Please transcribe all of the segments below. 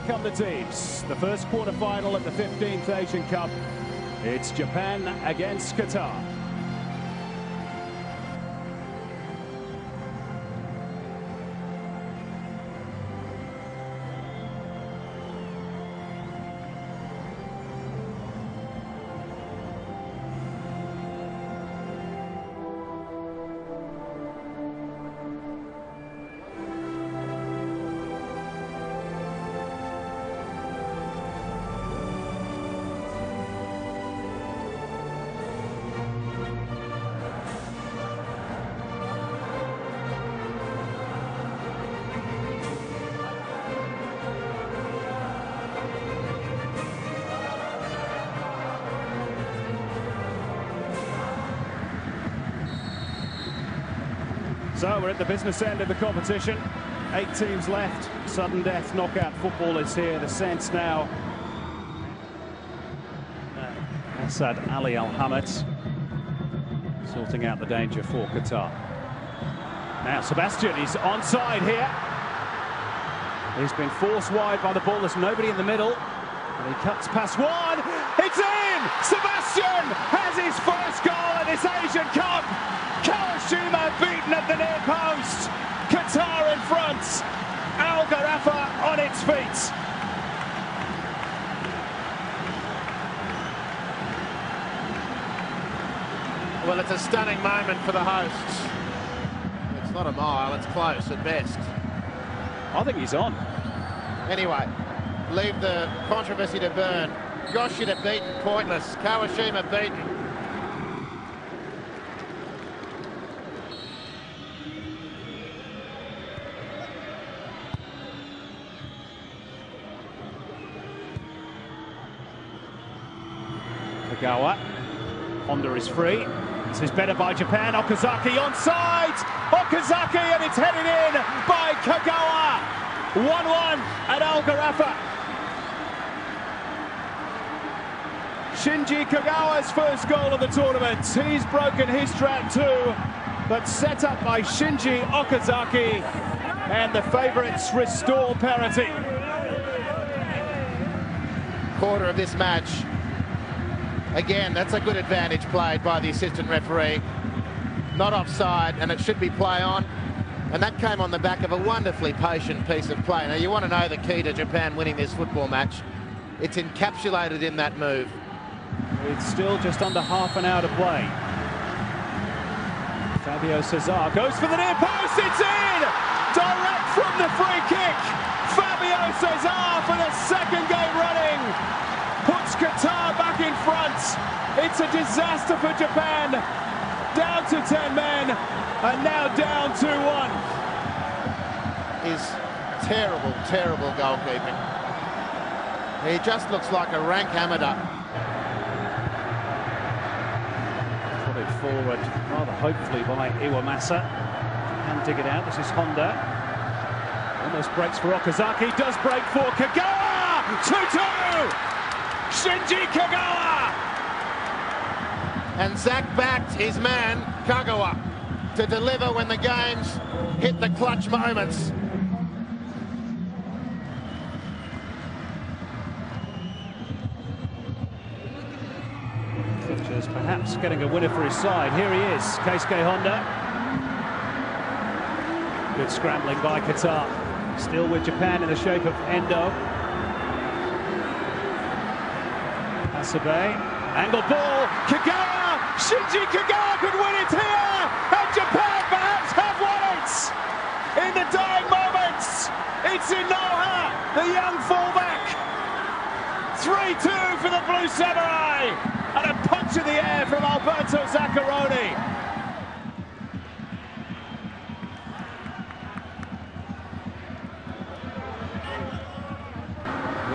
here come the teams. The first quarterfinal at the 15th Asian Cup. It's Japan against Qatar. So we're at the business end of the competition. Eight teams left. Sudden death knockout football is here. The sense now. Uh, Asad Ali Al sorting out the danger for Qatar. Now Sebastian is onside here. He's been forced wide by the ball. There's nobody in the middle. And he cuts past one. It's in! Sebastian near post. Qatar in front. Al Gharafa on its feet. Well, it's a stunning moment for the hosts. It's not a mile, it's close at best. I think he's on. Anyway, leave the controversy to burn. Yoshida beaten, pointless. Kawashima beaten. Kagawa. Honda is free. This is better by Japan. Okazaki onside. Okazaki and it's headed in by Kagawa. 1-1 at Al Gharafa. Shinji Kagawa's first goal of the tournament. He's broken his track too, but set up by Shinji Okazaki. And the favourites restore parity. Quarter of this match. Again, that's a good advantage played by the assistant referee. Not offside, and it should be play on. And that came on the back of a wonderfully patient piece of play. Now, you want to know the key to Japan winning this football match. It's encapsulated in that move. It's still just under half an hour to play. Fabio Cesar goes for the near post, it's in! Direct from the free kick! Fabio Cesar for the second game running! Front! It's a disaster for Japan! Down to 10 men, and now down 2-1. Is terrible, terrible goalkeeping. He just looks like a rank amateur. Put it forward rather hopefully by Iwamasa. And dig it out. This is Honda. Almost breaks for Okazaki. Does break for Kagawa! 2-2! Shinji Kagawa! And Zach backed his man, Kagawa, to deliver when the games hit the clutch moments. Futures perhaps getting a winner for his side. Here he is, Keisuke Honda. Good scrambling by Qatar. Still with Japan in the shape of Endo. Hasebe. Angle ball. Kagawa! Shinji Kagawa could win it here! And Japan perhaps have won it! In the dying moments, it's Inoha, the young fullback. 3-2 for the Blue Samurai! And a punch in the air from Alberto Zaccheroni.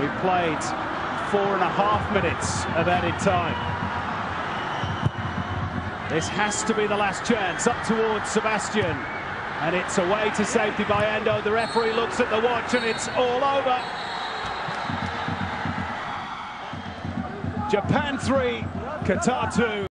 We played four and a half minutes of added time. This has to be the last chance up towards Sebastian. And it's away to safety by Endo. The referee looks at the watch and it's all over. Japan 3, Qatar 2.